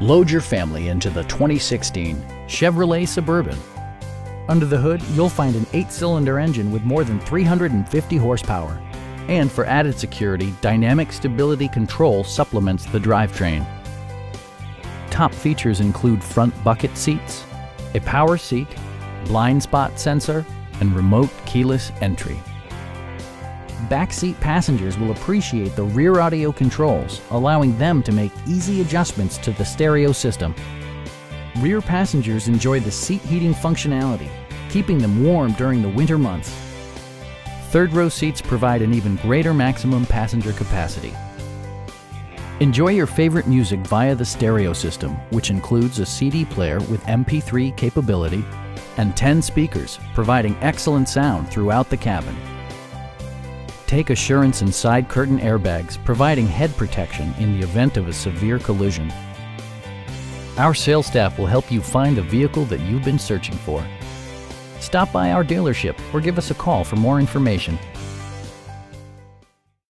Load your family into the 2016 Chevrolet Suburban. Under the hood, you'll find an eight-cylinder engine with more than 350 horsepower. And for added security, Dynamic Stability Control supplements the drivetrain. Top features include front bucket seats, a power seat, blind spot sensor, and remote keyless entry. Backseat passengers will appreciate the rear audio controls, allowing them to make easy adjustments to the stereo system. Rear passengers enjoy the seat heating functionality, keeping them warm during the winter months. Third row seats provide an even greater maximum passenger capacity. Enjoy your favorite music via the stereo system, which includes a CD player with MP3 capability and 10 speakers, providing excellent sound throughout the cabin. Take assurance in side curtain airbags, providing head protection in the event of a severe collision. Our sales staff will help you find the vehicle that you've been searching for. Stop by our dealership or give us a call for more information.